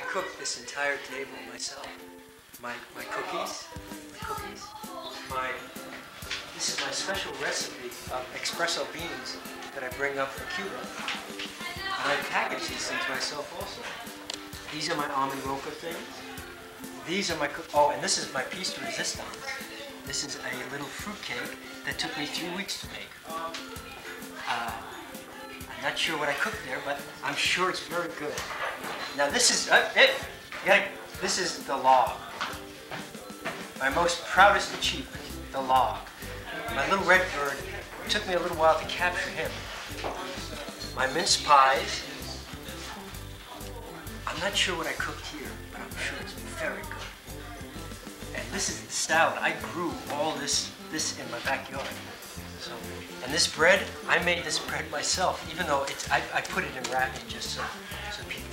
I cooked this entire table myself. My, my cookies, my cookies, my, this is my special recipe of espresso beans that I bring up from Cuba. And I package these things myself also. These are my almond roca things. These are my, oh, and this is my piece de resistance. This is a little fruit cake that took me three weeks to make. Uh, I'm not sure what I cooked there, but I'm sure it's very good. Now this is uh, it. This is the log. My most proudest achievement, the log. My little red bird. Took me a little while to capture him. My mince pies. I'm not sure what I cooked here, but I'm sure it's very good. And this is the salad. I grew all this this in my backyard. So, and this bread, I made this bread myself, even though it's I, I put it in wrapping just so so people